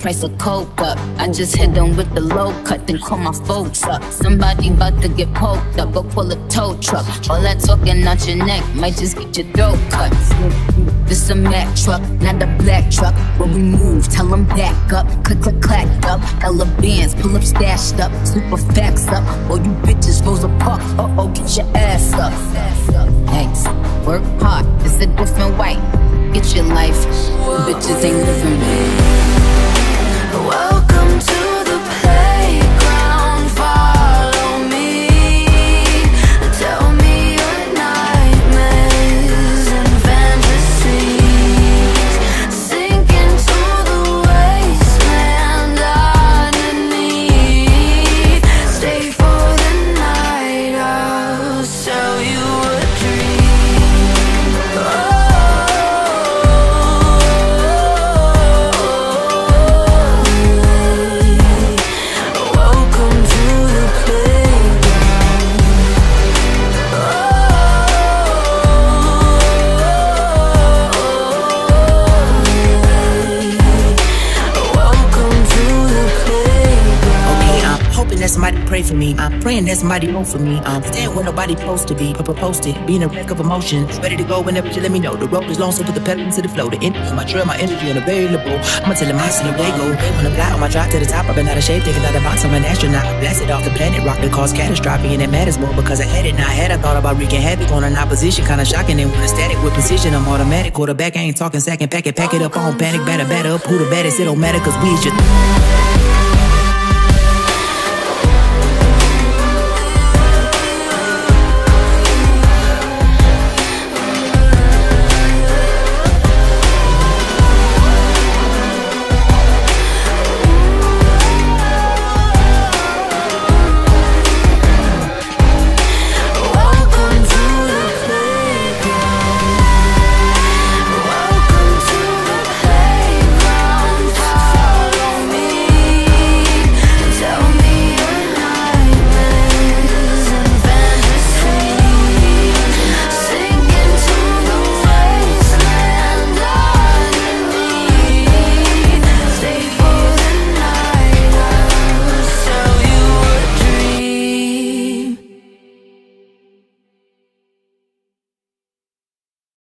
price of coke up. I just hit them with the low cut, then call my folks up. Somebody about to get poked up, go pull a tow truck. All that talking out your neck might just get your throat cut. This a Mack truck, not a black truck. When we move, tell them back up. Click, click, clack up. Hella bands, pull up stashed up. Super facts up. All you bitches, Rosa Parks. Uh oh, get your ass up. Thanks. Work hard, it's a different way. Get your life. Bitches ain't living right. Somebody pray for me. I'm praying that somebody hope for me. I'm staying where nobody supposed to be. Posted, being a wreck of emotions. Ready to go whenever you let me know. The road is long, so put the pedal into the flow. The of my trail, my energy unavailable. I'ma tell him I see the way go. When I fly on my drive to the top, I've been out of shape, thinking out the box. I'm an astronaut. Blasted off the planet, rock that caused catastrophe, and it matters more because I had it. Now I had, I thought about wreaking havoc on an opposition, kinda shocking. And when it's static with precision, I'm automatic. Quarterback, I ain't talking second, pack it, pack it up on panic, batter, batter up. Who the baddest? It don't matter, cause we just.